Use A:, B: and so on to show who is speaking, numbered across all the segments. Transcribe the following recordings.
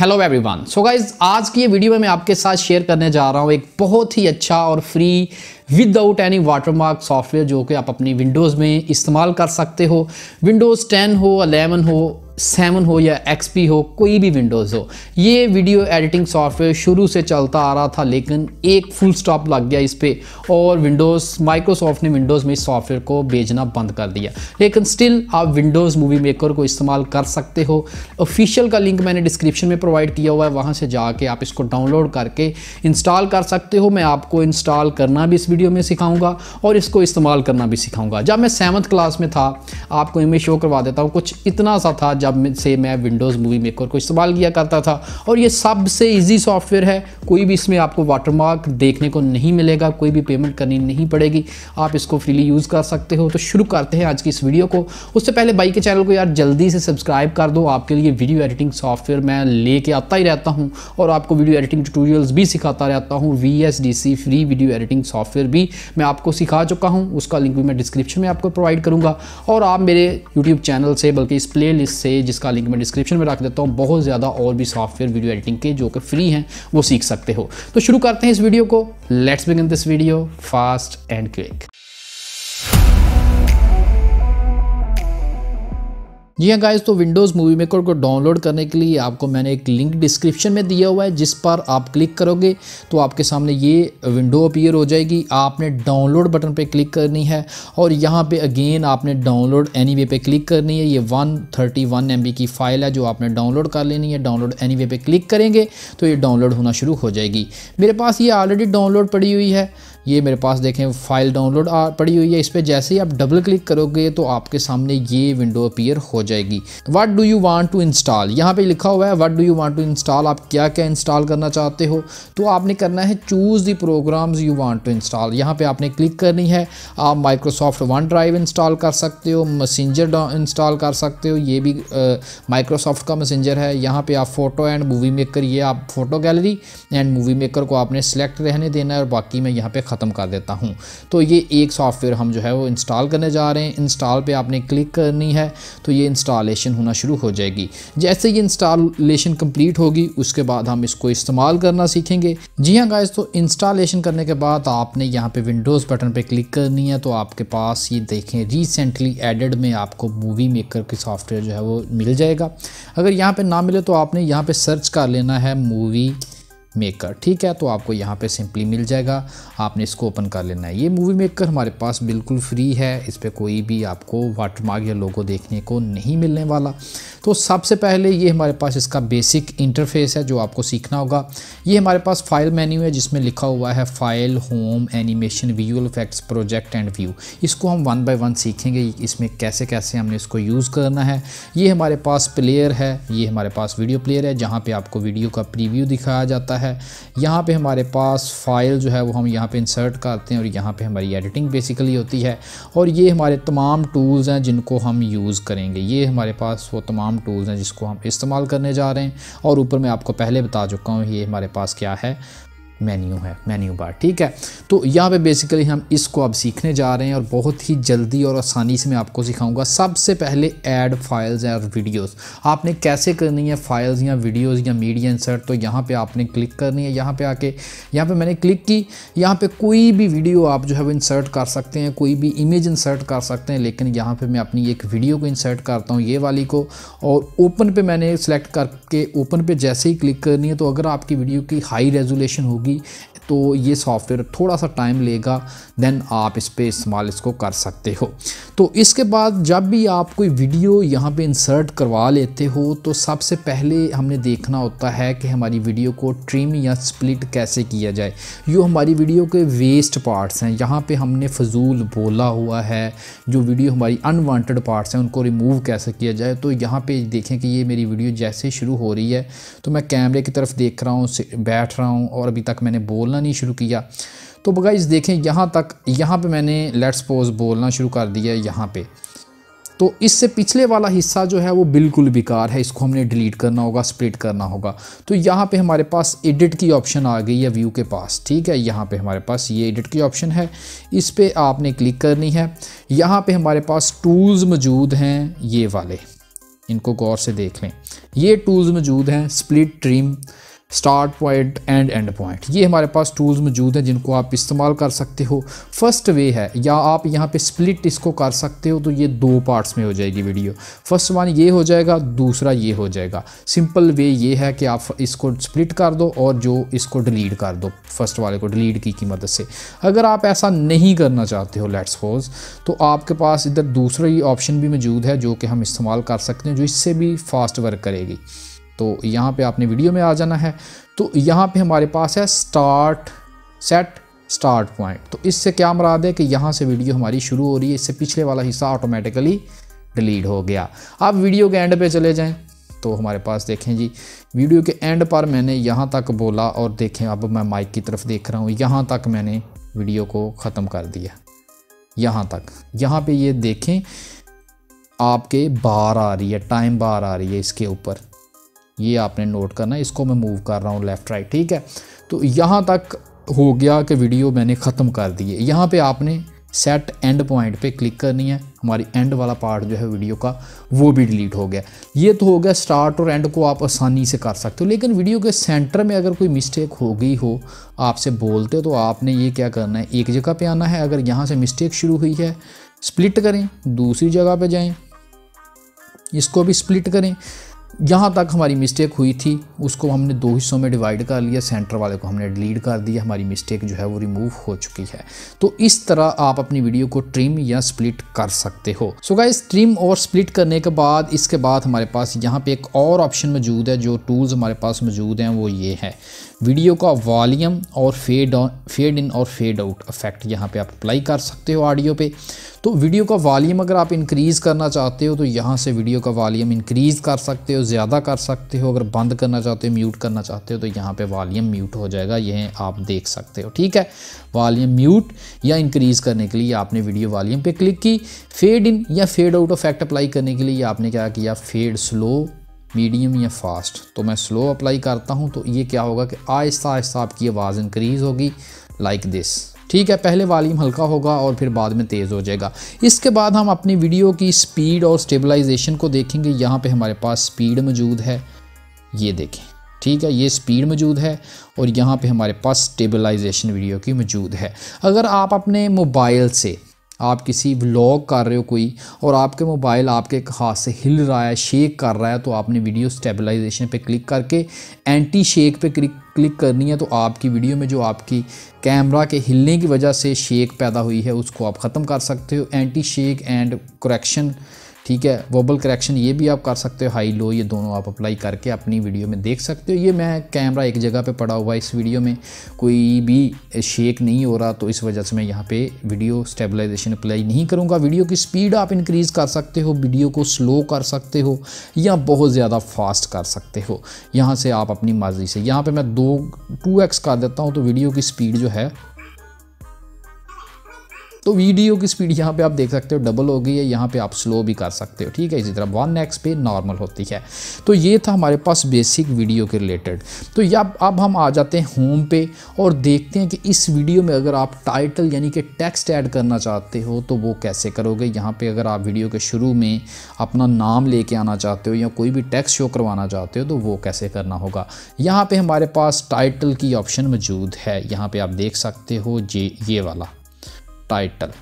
A: Hello everyone so guys आज की ये वीडियो में मैं आपके साथ शेयर करने जा रहा हूँ एक बहुत ही अच्छा और free without any watermark software जो कि आप अपनी विंडोज़ में इस्तेमाल कर सकते हो। विंडोज़ 10 हो 11 हो सेवन हो या एक्सपी हो, कोई भी विंडोज़ हो। ये वीडियो एडिटिंग सॉफ्टवेयर शुरू से चलता आ रहा था, लेकिन एक फुल स्टॉप लग गया इस पर और विंडोज़ माइक्रोसॉफ्ट ने विंडोज़ में इस सॉफ्टवेयर को भेजना बंद कर दिया। लेकिन स्टिल आप विंडोज़ मूवी मेकर को इस्तेमाल कर सकते हो। ऑफिशियल का लिंक मैंने डिस्क्रिप्शन में प्रोवाइड किया हुआ है, वहाँ से जाके आप इसको डाउनलोड करके इंस्टॉल कर सकते हो। मैं आपको इंस्टॉल करना भी इस वीडियो में सिखाऊँगा और इसको इस्तेमाल करना भी सिखाऊँगा। जब मैं सेवन्थ क्लास में था, आपको इमेज शो करवा देता हूँ, कुछ इतना सा था जब से मैं विंडोज़ मूवी मेकर को इस्तेमाल किया करता था। और ये सबसे ईजी सॉफ्टवेयर है। कोई भी इसमें आपको वाटरमार्क देखने को नहीं मिलेगा, कोई भी पेमेंट करनी नहीं पड़ेगी। आप इसको फ्रीली यूज़ कर सकते हो। तो शुरू करते हैं आज की इस वीडियो को। उससे पहले बाई के चैनल को यार जल्दी से सब्सक्राइब कर दो। आपके लिए वीडियो एडिटिंग सॉफ्टवेयर मैं लेके आता ही रहता हूँ। और आपको वीडियो एडिटिंग ट्यूटोरियल्स भी सिखाता रहता हूँ। वी फ्री वीडियो एडिटिंग सॉफ्टवेयर भी मैं आपको सिखा चुका हूँ। उसका लिंक भी मैं डिस्क्रिप्शन में आपको प्रोवाइड करूँगा। और आप मेरे यूट्यूब चैनल से, बल्कि इस प्ले से, जिसका लिंक मैं डिस्क्रिप्शन में रख देता हूँ, बहुत ज़्यादा और भी सॉफ्टवेयर वीडियो एडिटिंग के, जो कि फ्री हैं, वो सीख सकते हो। तो शुरू करते हैं इस वीडियो को। Let's begin this video fast and quick जी हाँ गाइज़ तो विंडोज़ मूवी मेकर को डाउनलोड करने के लिए आपको मैंने एक लिंक डिस्क्रिप्शन में दिया हुआ है, जिस पर आप क्लिक करोगे तो आपके सामने ये विंडो अपीयर हो जाएगी। आपने डाउनलोड बटन पे क्लिक करनी है और यहाँ पे अगेन आपने डाउनलोड एनी वे पे क्लिक करनी है। ये one thirty one M B की फ़ाइल है जो आपने डाउनलोड कर लेनी है। डाउनलोड एनी वे पे क्लिक करेंगे तो ये डाउनलोड होना शुरू हो जाएगी। मेरे पास ये ऑलरेडी डाउनलोड पड़ी हुई है। ये मेरे पास देखें फ़ाइल डाउनलोड पड़ी हुई है। इस पर जैसे ही आप डबल क्लिक करोगे तो आपके सामने ये विंडो अपीयर हो जाएगी। What do you want to install यहाँ पे लिखा हुआ है what do you want to install आप क्या क्या इंस्टॉल करना चाहते हो? तो आपने करना है choose the programs you want to install यहाँ पे आपने क्लिक करनी है। आप माइक्रोसॉफ्ट वन ड्राइव इंस्टॉल कर सकते हो मैसेंजर इंस्टॉल कर सकते हो। ये भी माइक्रोसॉफ्ट का मैसेंजर है। यहाँ पे आप फ़ोटो एंड मूवी मेकर ये आप photo gallery and movie maker को आपने सेलेक्ट रहने देना है और बाकी मैं यहाँ पे ख़त्म कर देता हूँ। तो ये एक सॉफ्टवेयर हम जो है वो इंस्टॉल करने जा रहे हैं। इंस्टॉल पे आपने क्लिक करनी है तो ये इंस्टॉलेशन होना शुरू हो जाएगी। जैसे ये इंस्टॉलेशन कंप्लीट होगी, उसके बाद हम इसको इस्तेमाल करना सीखेंगे। जी हाँ गाइज़ तो इंस्टॉलेशन करने के बाद आपने यहाँ पे विंडोज़ बटन पर क्लिक करनी है तो आपके पास ये देखें रिसेंटली एडेड में आपको मूवी मेकर की सॉफ्टवेयर जो है वो मिल जाएगा। अगर यहाँ पे ना मिले तो आपने यहाँ पे सर्च कर लेना है मूवी मेकर ठीक है तो आपको यहाँ पे सिंपली मिल जाएगा। आपने इसको ओपन कर लेना है। ये मूवी मेकर हमारे पास बिल्कुल फ्री है। इस पर कोई भी आपको वाटरमार्क या लोगो देखने को नहीं मिलने वाला। तो सबसे पहले ये हमारे पास इसका बेसिक इंटरफेस है, जो आपको सीखना होगा। ये हमारे पास फ़ाइल मेन्यू है, जिसमें लिखा हुआ है file home animation visual effects project and view इसको हम वन बाय वन सीखेंगे, इसमें कैसे कैसे हमने इसको यूज़ करना है। ये हमारे पास प्लेयर है, ये हमारे पास वीडियो प्लेयर है, जहाँ पर आपको वीडियो का प्रीव्यू दिखाया जाता है। यहाँ पे हमारे पास फ़ाइल जो है वो हम यहाँ पे इंसर्ट करते हैं और यहाँ पे हमारी एडिटिंग बेसिकली होती है। और ये हमारे तमाम टूल्स हैं जिनको हम यूज़ करेंगे। ये हमारे पास वो तमाम टूल्स हैं जिसको हम इस्तेमाल करने जा रहे हैं। और ऊपर मैं आपको पहले बता चुका हूँ ये हमारे पास क्या है। मेन्यू है मेन्यू बार ठीक है? तो यहाँ पे बेसिकली हम इसको अब सीखने जा रहे हैं और बहुत ही जल्दी और आसानी से मैं आपको सिखाऊँगा। सबसे पहले ऐड फाइल्स और वीडियोस आपने कैसे करनी है फाइल्स या वीडियोस या मीडिया इंसर्ट तो यहाँ पे आपने क्लिक करनी है, यहाँ पे आके, यहाँ पे मैंने क्लिक की। यहाँ पे कोई भी वीडियो आप जो है वो इंसर्ट कर सकते हैं, कोई भी इमेज इंसर्ट कर सकते हैं, लेकिन यहाँ पर मैं अपनी एक वीडियो को इंसर्ट करता हूँ, ये वाली को। और ओपन पर मैंने सेलेक्ट करके ओपन पर जैसे ही क्लिक करनी है तो अगर आपकी वीडियो की हाई रेजोलेशन होगी होगी। तो ये सॉफ्टवेयर थोड़ा सा टाइम लेगा देन आप इस पर इस्तेमाल इसको कर सकते हो। तो इसके बाद जब भी आप कोई वीडियो यहाँ पे इंसर्ट करवा लेते हो तो सबसे पहले हमने देखना होता है कि हमारी वीडियो को ट्रिम या स्प्लिट कैसे किया जाए। यो हमारी वीडियो के वेस्ट पार्ट्स हैं, यहाँ पे हमने फजूल बोला हुआ है, जो वीडियो हमारी अनवांटेड पार्ट्स हैं, उनको रिमूव कैसे किया जाए। तो यहाँ पे देखें कि ये मेरी वीडियो जैसे शुरू हो रही है। तो मैं कैमरे की तरफ़ देख रहा हूँ बैठ रहा हूँ, और अभी तक मैंने बोलना नहीं शुरू किया। तो बगाइज देखें, यहाँ तक, यहाँ पे मैंने लेट्स पोज बोलना शुरू कर दिया है यहाँ पे। तो इससे पिछले वाला हिस्सा जो है वो बिल्कुल बेकार है, इसको हमने डिलीट करना होगा स्प्लिट करना होगा। तो यहाँ पे हमारे पास एडिट की ऑप्शन आ गई है व्यू के पास, ठीक है? यहाँ पे हमारे पास ये एडिट की ऑप्शन है, इस पर आपने क्लिक करनी है। यहाँ पे हमारे पास टूल्स मौजूद हैं, ये वाले। इनको गौर से देख लें। ये टूल्स मौजूद हैं split trim start point and end point ये हमारे पास टूल्स मौजूद हैं जिनको आप इस्तेमाल कर सकते हो। फ़र्स्ट वे है, या आप यहाँ पे स्प्लिट इसको कर सकते हो तो ये दो पार्ट्स में हो जाएगी वीडियो फ़र्स्ट वन ये हो जाएगा, दूसरा ये हो जाएगा। सिंपल वे ये है कि आप इसको स्प्लिट कर दो और जो इसको डिलीट कर दो। फ़र्स्ट वाले को डिलीट की की मदद से। अगर आप ऐसा नहीं करना चाहते हो लेट्स सपोज़ तो आपके पास इधर दूसरा ही ऑप्शन भी मौजूद है जो कि हम इस्तेमाल कर सकते हैं, जो इससे भी फास्ट वर्क करेगी। तो यहाँ पे आपने वीडियो में आ जाना है। तो यहाँ पे हमारे पास है स्टार्ट सेट स्टार्ट पॉइंट तो इससे क्या मराद है कि यहाँ से वीडियो हमारी शुरू हो रही है, इससे पिछले वाला हिस्सा ऑटोमेटिकली डिलीट हो गया। आप वीडियो के एंड पे चले जाएँ तो हमारे पास देखें जी, वीडियो के एंड पर मैंने यहाँ तक बोला और देखें, अब मैं माइक की तरफ़ देख रहा हूँ, यहाँ तक मैंने वीडियो को ख़त्म कर दिया। यहाँ तक, यहाँ पे ये देखें, आपके बार आ रही है टाइम बार आ रही है इसके ऊपर। ये आपने नोट करना है। इसको मैं मूव कर रहा हूँ लेफ़्ट राइट ठीक है? तो यहाँ तक हो गया कि वीडियो मैंने ख़त्म कर दी है। यहाँ पे आपने सेट एंड पॉइंट पे क्लिक करनी है। हमारी एंड वाला पार्ट जो है वीडियो का, वो भी डिलीट हो गया। ये तो हो गया स्टार्ट और एंड को आप आसानी से कर सकते हो। लेकिन वीडियो के सेंटर में अगर कोई मिस्टेक हो गई हो, आपसे बोलते तो आपने ये क्या करना है? एक जगह पे आना है। अगर यहाँ से मिस्टेक शुरू हुई है स्प्लिट करें। दूसरी जगह पे जाएँ। इसको भी स्प्लिट करें। जहाँ तक हमारी मिस्टेक हुई थी, उसको हमने दो हिस्सों में डिवाइड कर लिया सेंटर वाले को हमने डिलीट कर दिया, हमारी मिस्टेक जो है वो रिमूव हो चुकी है। तो इस तरह आप अपनी वीडियो को ट्रिम या स्प्लिट कर सकते हो। सो गाइस ट्रिम और स्प्लिट करने के बाद, इसके बाद हमारे पास यहाँ पे एक और ऑप्शन मौजूद है, जो टूल्स हमारे पास मौजूद हैं, वो ये है। वीडियो का वॉल्यूम और फेड फेड इन और फेड आउट इफ़ेक्ट यहाँ पे आप अप्लाई कर सकते हो ऑडियो पे। तो वीडियो का वॉल्यूम अगर आप इंक्रीज़ करना चाहते हो तो यहाँ से वीडियो का वॉल्यूम इंक्रीज़ कर सकते हो। ज़्यादा कर सकते हो। अगर बंद करना चाहते हो, म्यूट करना चाहते हो तो यहाँ पे वॉल्यूम म्यूट हो जाएगा। यह आप देख सकते हो, ठीक है? वॉल्यूम म्यूट या इंक्रीज़ करने के लिए आपने वीडियो वॉल्यूम पे क्लिक की। फेड इन या फेड आउट इफ़ेक्ट अप्लाई करने के लिए आपने क्या किया? फेड स्लो मीडियम या फास्ट तो मैं स्लो अप्लाई करता हूँ तो ये क्या होगा कि आहिस्ता आहिस्ता आपकी आवाज़ इंक्रीज़ होगी। लाइक दिस ठीक है, पहले वालीम हल्का होगा और फिर बाद में तेज़ हो जाएगा। इसके बाद हम अपनी वीडियो की स्पीड और स्टेबलाइजेशन को देखेंगे। यहाँ पे हमारे पास स्पीड मौजूद है। ये देखें, ठीक है, ये स्पीड मौजूद है और यहाँ पे हमारे पास स्टेबलाइजेशन वीडियो की मौजूद है। अगर आप अपने मोबाइल से आप किसी व्लॉग कर रहे हो कोई और आपके मोबाइल आपके हाथ से हिल रहा है, शेक कर रहा है तो आपने वीडियो स्टेबलाइजेशन पे क्लिक करके, एंटी शेक पे क्लिक क्लिक करनी है तो आपकी वीडियो में जो आपकी कैमरा के हिलने की वजह से शेक पैदा हुई है, उसको आप ख़त्म कर सकते हो। एंटी शेक एंड करेक्शन ठीक है? वोबल करेक्शन ये भी आप कर सकते हो। हाई लो ये दोनों आप अप्लाई करके अपनी वीडियो में देख सकते हो। ये मैं कैमरा एक जगह पे पड़ा हुआ है इस वीडियो में। कोई भी शेक नहीं हो रहा तो इस वजह से मैं यहाँ पे वीडियो स्टेबलाइजेशन अप्लाई नहीं करूँगा। वीडियो की स्पीड आप इंक्रीज़ कर सकते हो वीडियो को स्लो कर सकते हो, या बहुत ज़्यादा फास्ट कर सकते हो। यहाँ से आप अपनी मर्ज़ी से, यहाँ पर मैं दो टू एक्स कर देता हूँ तो वीडियो की स्पीड जो है तो वीडियो की स्पीड यहाँ पे आप देख सकते हो डबल हो गई है, यहाँ पे आप स्लो भी कर सकते हो, ठीक है? इसी तरह वन एक्स पे नॉर्मल होती है। तो ये था हमारे पास बेसिक वीडियो के रिलेटेड। तो या अब हम आ जाते हैं होम पे और देखते हैं कि इस वीडियो में अगर आप टाइटल यानी कि टेक्स्ट ऐड करना चाहते हो तो वो कैसे करोगे? यहाँ पर अगर आप वीडियो के शुरू में अपना नाम लेके आना चाहते हो या कोई भी टेक्स्ट शो करवाना चाहते हो तो वो कैसे करना होगा? यहाँ पर हमारे पास टाइटल की ऑप्शन मौजूद है। यहाँ पर आप देख सकते हो जे, ये वाला। टाइटल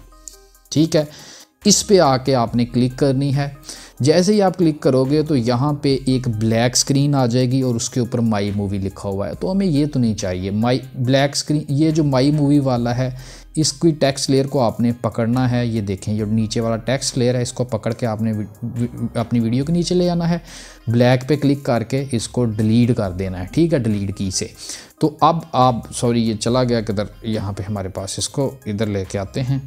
A: ठीक है? इस पे आके आपने क्लिक करनी है। जैसे ही आप क्लिक करोगे तो यहाँ पे एक ब्लैक स्क्रीन आ जाएगी और उसके ऊपर माई मूवी लिखा हुआ है। तो हमें ये तो नहीं चाहिए। माई ब्लैक स्क्रीन ये जो माई मूवी वाला है, इसकी टैक्स लेयर को आपने पकड़ना है। ये देखें, ये नीचे वाला टैक्स लेयर है, इसको पकड़ के आपने अपनी वीडियो के नीचे ले आना है। ब्लैक पे क्लिक करके इसको डिलीट कर देना है। ठीक है? डिलीट की से। तो अब आप सॉरी ये चला गया किधर? यहाँ पे हमारे पास इसको इधर लेके आते हैं।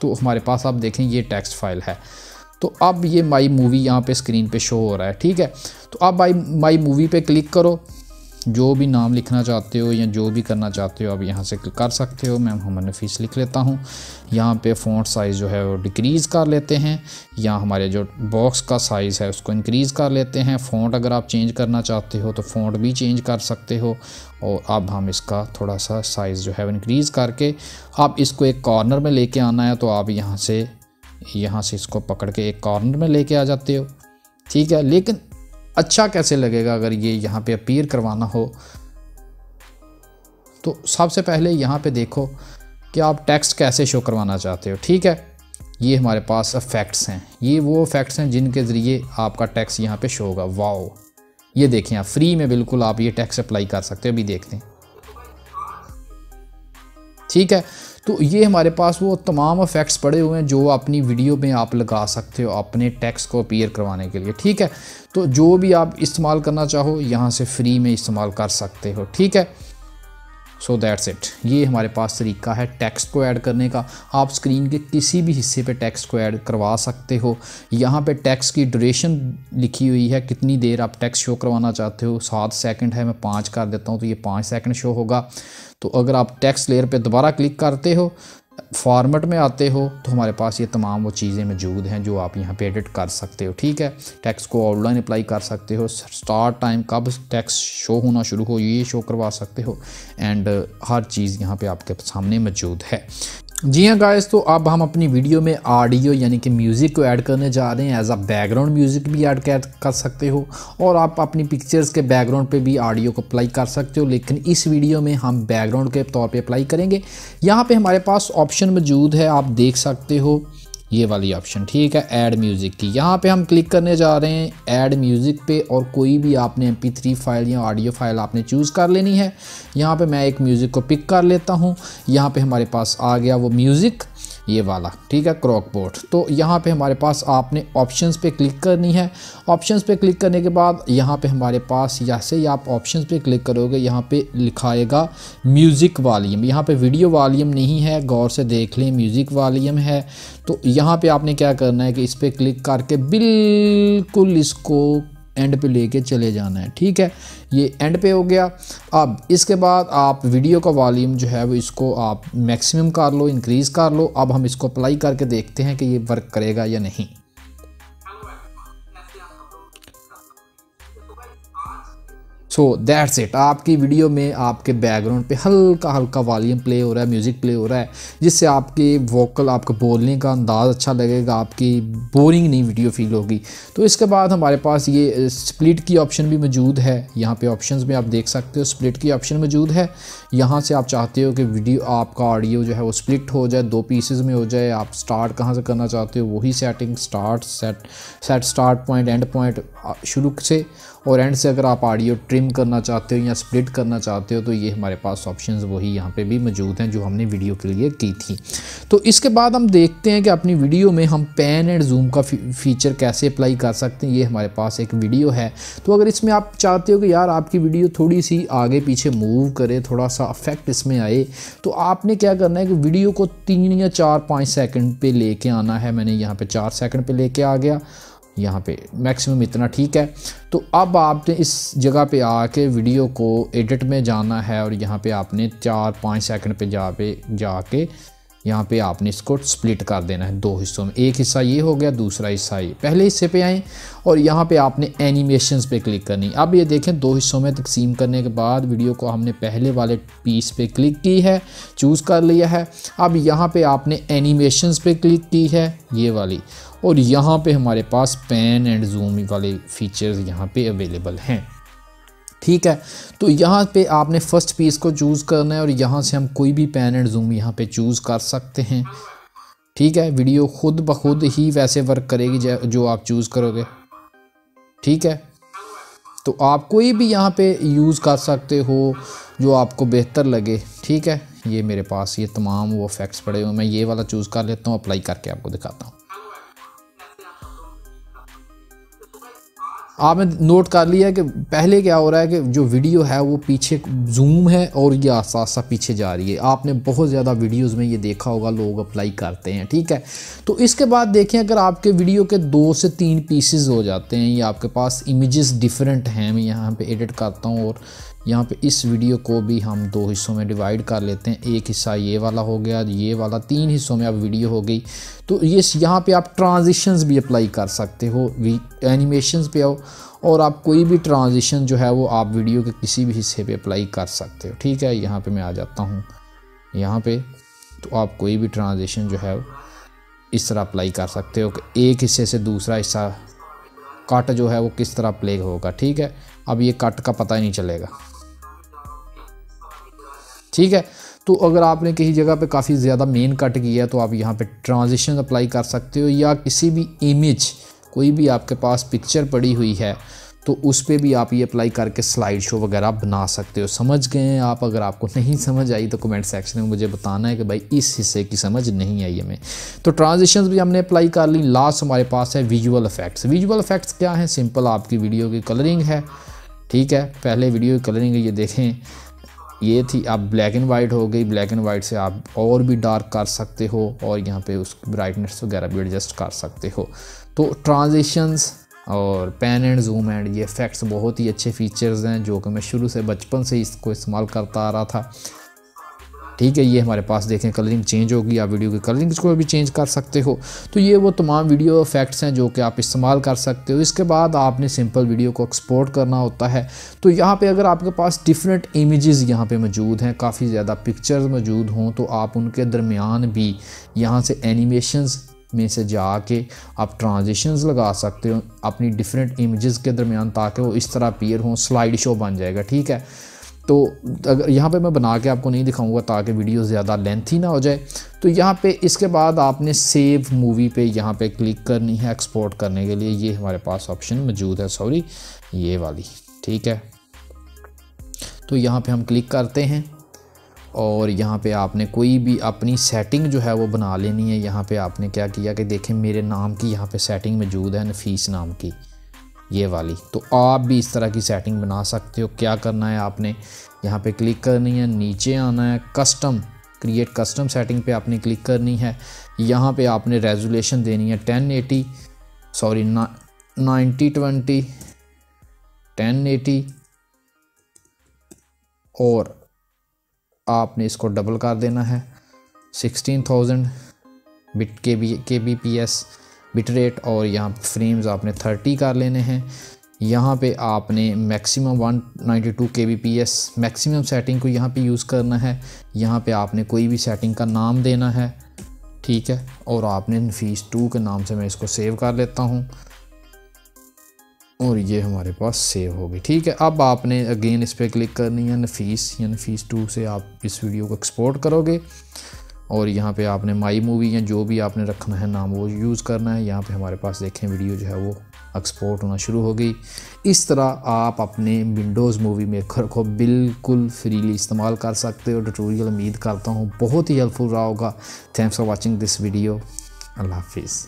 A: तो हमारे पास आप देखें, ये टेक्स्ट फ़ाइल है। तो अब ये माई मूवी यहाँ पे स्क्रीन पे शो हो रहा है, ठीक है? तो अब माई माई मूवी पे क्लिक करो। जो भी नाम लिखना चाहते हो या जो भी करना चाहते हो आप यहाँ से कर सकते हो। मैं मोहम्मद नफीस लिख लेता हूँ। यहाँ पे फ़ॉन्ट साइज़ जो है वो डिक्रीज़ कर लेते हैं। या हमारे जो बॉक्स का साइज़ है उसको इंक्रीज़ कर लेते हैं। फ़ॉन्ट अगर आप चेंज करना चाहते हो तो फ़ॉन्ट भी चेंज कर सकते हो और अब हम इसका थोड़ा सा साइज़ जो है इंक्रीज़ करके आप इसको एक कॉर्नर में लेके आना है तो आप यहाँ से यहाँ से इसको पकड़ के एक कॉर्नर में लेके आ जाते हो। ठीक है, लेकिन अच्छा कैसे लगेगा अगर ये यहाँ पे अपीयर करवाना हो? तो सबसे पहले यहाँ पे देखो कि आप टेक्स्ट कैसे शो करवाना चाहते हो, ठीक है? ये हमारे पास इफेक्ट्स हैं। ये वो इफेक्ट्स हैं जिनके ज़रिए आपका टैक्स यहाँ पे शो होगा। वाओ ये देखें आप फ्री में बिल्कुल आप ये टैक्स अप्लाई कर सकते हो, अभी देखते हैं। ठीक है? तो ये हमारे पास वो तमाम इफ़ेक्ट्स पड़े हुए हैं जो अपनी वीडियो में आप लगा सकते हो अपने टैक्स को अपीयर करवाने के लिए, ठीक है? तो जो भी आप इस्तेमाल करना चाहो, यहाँ से फ्री में इस्तेमाल कर सकते हो, ठीक है? सो दैट्स इट ये हमारे पास तरीका है टेक्स्ट को ऐड करने का। आप स्क्रीन के किसी भी हिस्से पे टेक्स्ट को ऐड करवा सकते हो। यहाँ पे टेक्स्ट की ड्यूरेशन लिखी हुई है। कितनी देर आप टेक्स्ट शो करवाना चाहते हो? सात सेकंड है, मैं पाँच कर देता हूँ तो ये पाँच सेकंड शो होगा। तो अगर आप टेक्स्ट लेयर पे दोबारा क्लिक करते हो फॉर्मेट में आते हो तो हमारे पास ये तमाम वो चीज़ें मौजूद हैं जो आप यहाँ पे एडिट कर सकते हो, ठीक है? टैक्स को ऑनलाइन अप्लाई कर सकते हो स्टार्ट टाइम कब टैक्स शो होना शुरू हो, ये शो करवा सकते हो एंड हर चीज़ यहाँ पे आपके सामने मौजूद है। जी हाँ गाइस तो अब हम अपनी वीडियो में ऑडियो यानी कि म्यूज़िक को ऐड करने जा रहे हैं। एज अ बैकग्राउंड म्यूज़िक भी ऐड कर सकते हो और आप अपनी पिक्चर्स के बैकग्राउंड पे भी ऑडियो को अप्लाई कर सकते हो, लेकिन इस वीडियो में हम बैकग्राउंड के तौर पे अप्लाई करेंगे। यहाँ पे हमारे पास ऑप्शन मौजूद है, आप देख सकते हो। ये वाली ऑप्शन ठीक है? ऐड म्यूज़िक की। यहाँ पे हम क्लिक करने जा रहे हैं ऐड म्यूज़िक पे और कोई भी आपने थ्री फ़ाइल या ऑडियो फ़ाइल आपने चूज़ कर लेनी है। यहाँ पे मैं एक म्यूज़िक को पिक कर लेता हूँ। यहाँ पे हमारे पास आ गया वो म्यूज़िक ये वाला, ठीक है क्रॉक बोर्ड तो यहाँ पे हमारे पास आपने ऑप्शंस पे क्लिक करनी है। ऑप्शंस पे क्लिक करने के बाद यहाँ पे हमारे पास जैसे ही आप ऑप्शंस पे क्लिक करोगे, यहाँ पे लिखाएगा म्यूज़िक वॉल्यूम यहाँ पे वीडियो वॉल्यूम नहीं है, गौर से देख लें म्यूज़िक वॉल्यूम है। तो यहाँ पे आपने क्या करना है कि इस पर क्लिक करके बिल्कुल इसको एंड पे लेके चले जाना है, ठीक है? ये एंड पे हो गया। अब इसके बाद आप वीडियो का वॉल्यूम जो है वो इसको आप मैक्सिमम कर लो इंक्रीज़ कर लो। अब हम इसको अप्लाई करके देखते हैं कि ये वर्क करेगा या नहीं। सो दैट्स इट आपकी वीडियो में आपके बैकग्राउंड पे हल्का हल्का वॉल्यूम प्ले हो रहा है म्यूज़िक प्ले हो रहा है, जिससे आपके वोकल आपको बोलने का अंदाज़ अच्छा लगेगा, आपकी बोरिंग नहीं वीडियो फील होगी। तो इसके बाद हमारे पास ये स्प्लिट की ऑप्शन भी मौजूद है। यहाँ पे ऑप्शंस में आप देख सकते हो स्प्लिट की ऑप्शन मौजूद है। यहाँ से आप चाहते हो कि वीडियो आपका ऑडियो जो है वो स्प्लिट हो जाए, दो पीसेज में हो जाए, आप स्टार्ट कहाँ से करना चाहते हो, वही setting start set set start point end point शुरू से। और एंड से अगर आप ऑडियो ट्रिम करना चाहते हो या स्प्लिट करना चाहते हो तो ये हमारे पास ऑप्शंस वही यहाँ पे भी मौजूद हैं जो हमने वीडियो के लिए की थी। तो इसके बाद हम देखते हैं कि अपनी वीडियो में हम पैन एंड जूम का फीचर कैसे अप्लाई कर सकते हैं, ये हमारे पास एक वीडियो है। तो अगर इसमें आप चाहते हो कि यार आपकी वीडियो थोड़ी सी आगे पीछे मूव करे, थोड़ा सा अफेक्ट इसमें आए तो आपने क्या करना है कि वीडियो को तीन या चार, पाँच सेकंड पे लेके आना है। मैंने यहाँ पे चार सेकंड पे लेके आ गया। यहाँ पे मैक्सिमम इतना ठीक है। तो अब आपने इस जगह पे आके वीडियो को एडिट में जाना है और यहाँ पे आपने चार पाँच सेकंड पे जा पे जाके यहाँ पे आपने इसको स्प्लिट कर देना है। दो हिस्सों में। एक हिस्सा ये हो गया, दूसरा हिस्सा ये। पहले हिस्से पे आएँ और यहाँ पे आपने एनिमेशंस पे क्लिक करनी अब ये देखें, दो हिस्सों में तकसीम करने के बाद वीडियो को हमने पहले वाले पीस पे क्लिक की है चूज़ कर लिया है। अब यहाँ पे आपने एनिमेशंस पे क्लिक की है, ये वाली। और यहाँ पे हमारे पास पेन एंड जूम वाले फीचर्स यहाँ पे अवेलेबल हैं। ठीक है? तो यहाँ पे आपने फ़र्स्ट पीस को चूज़ करना है और यहाँ से हम कोई भी पेन एंड जूम यहाँ पे चूज़ कर सकते हैं। ठीक है? वीडियो खुद ब खुद ही वैसे वर्क करेगी जो आप चूज़ करोगे। ठीक है? तो आप कोई भी यहाँ पे यूज़ कर सकते हो जो आपको बेहतर लगे। ठीक है? ये मेरे पास ये तमाम वो इफेक्ट्स पड़े हुए मैं ये वाला चूज़ कर लेता हूँ अप्लाई करके आपको दिखाता हूँ। आपने नोट कर लिया कि पहले क्या हो रहा है कि जो वीडियो है वो पीछे जूम है और ये आसा आसा पीछे जा रही है। आपने बहुत ज़्यादा वीडियोस में ये देखा होगा, लोग अप्लाई करते हैं, ठीक है? तो इसके बाद देखें, अगर आपके वीडियो के दो से तीन पीसेस हो जाते हैं या आपके पास इमेजेस डिफरेंट हैं, मैं यहाँ पे एडिट करता हूँ और यहाँ पे इस वीडियो को भी हम दो हिस्सों में डिवाइड कर लेते हैं। एक हिस्सा ये वाला हो गया, ये वाला तीन हिस्सों में अब वीडियो हो गई। तो ये यहाँ पे आप ट्रांजिशंस भी अप्लाई कर सकते हो एनिमेशन पे आओ और आप कोई भी ट्रांजिशन जो है वो आप वीडियो के किसी भी हिस्से पे अप्लाई कर सकते हो। ठीक है, यहाँ पे मैं आ जाता हूँ। यहाँ पे तो आप कोई भी ट्रांजिशन जो है इस तरह अप्लाई कर सकते हो कि एक हिस्से से दूसरा हिस्सा कट जो है वो किस तरह प्ले होगा। ठीक है, अब ये कट का पता ही नहीं चलेगा। ठीक है? तो अगर आपने किसी जगह पे काफ़ी ज़्यादा मेन कट किया है तो आप यहाँ पे ट्रांजिशन अप्लाई कर सकते हो, या किसी भी इमेज कोई भी आपके पास पिक्चर पड़ी हुई है तो उस पर भी आप ये अप्लाई करके स्लाइड शो वगैरह बना सकते हो। समझ गए हैं आप? अगर आपको नहीं समझ आई तो कमेंट सेक्शन में मुझे बताना है कि भाई इस हिस्से की समझ नहीं आई हमें। तो ट्रांजिशन भी हमने अप्लाई कर ली। लास्ट हमारे पास है विजुअल इफेक्ट्स विजुअल इफेक्ट्स क्या हैं? सिंपल आपकी वीडियो की कलरिंग है। ठीक है? पहले वीडियो की कलरिंग ये देखें। ये थी, आप ब्लैक एंड वाइट हो गई ब्लैक एंड वाइट से आप और भी डार्क कर सकते हो और यहाँ पे उस ब्राइटनेस वगैरह भी एडजस्ट कर सकते हो। तो ट्रांजिशंस और पेन एंड जूम एंड ये इफेक्ट्स बहुत ही अच्छे फीचर्स हैं, जो कि मैं शुरू से बचपन से इसको इस्तेमाल करता आ रहा था। ठीक है, ये हमारे पास देखें कलरिंग चेंज होगी, आप वीडियो की कलरिंग को भी चेंज कर सकते हो। तो ये वो तमाम वीडियो इफेक्ट्स हैं जो कि आप इस्तेमाल कर सकते हो। इसके बाद आपने सिंपल वीडियो को एक्सपोर्ट करना होता है। तो यहाँ पे अगर आपके पास डिफरेंट इमेजेस यहाँ पे मौजूद हैं, काफ़ी ज़्यादा पिक्चर्स मौजूद हों तो आप उनके दरमियान भी यहाँ से एनिमेशंस में से जाके आप ट्रांजिशंस लगा सकते हो अपनी डिफरेंट इमेजेस के दरमियान, ताकि वो इस तरह अपीयर हों स्लाइड शो बन जाएगा, ठीक है? तो अगर यहाँ पे मैं बना के आपको नहीं दिखाऊँगा ताकि वीडियो ज़्यादा लेंथी ना हो जाए। तो यहाँ पे इसके बाद आपने सेव मूवी पे यहाँ पे क्लिक करनी है एक्सपोर्ट करने के लिए। ये हमारे पास ऑप्शन मौजूद है, सॉरी, ये वाली, ठीक है। तो यहाँ पे हम क्लिक करते हैं और यहाँ पे आपने कोई भी अपनी सेटिंग जो है वो बना लेनी है। यहाँ पे आपने क्या किया कि देखें, मेरे नाम की यहाँ पे सेटिंग मौजूद है, नफीस नाम की। ये वाली। तो आप भी इस तरह की सेटिंग बना सकते हो। क्या करना है आपने? यहाँ पे क्लिक करनी है, नीचे आना है। कस्टम क्रिएट कस्टम सेटिंग पे आपने क्लिक करनी है। यहाँ पे आपने रेजोल्यूशन देनी है ten eighty sorry ninety twenty ten eighty और आपने इसको डबल कर देना है। Sixteen thousand bit K B K B P S bit rate और यहाँ फ्रेम्स आपने थर्टी कर लेने हैं। यहाँ पे आपने maximum 192 K B P S maximum setting को यहाँ पे यूज़ करना है। यहाँ पे आपने कोई भी सेटिंग का नाम देना है, ठीक है? और आपने नफीस टू के नाम से मैं इसको सेव कर लेता हूँ। और ये हमारे पास सेव होगी ठीक है? अब आपने अगेन इस पर क्लिक करनी है नफीस या नफीस टू से आप इस वीडियो को एक्सपोर्ट करोगे। और यहाँ पे आपने माई मूवी या जो भी आपने रखना है नाम, वो यूज़ करना है। यहाँ पे हमारे पास देखें वीडियो जो है वो एक्सपोर्ट होना शुरू हो गई। इस तरह आप अपने विंडोज़ मूवी मेकर को बिल्कुल फ्रीली इस्तेमाल कर सकते हो। ट्यूटोरियल उम्मीद करता हूँ बहुत ही हेल्पफुल रहा होगा। Thanks for watching this video अल्लाह हाफिज़।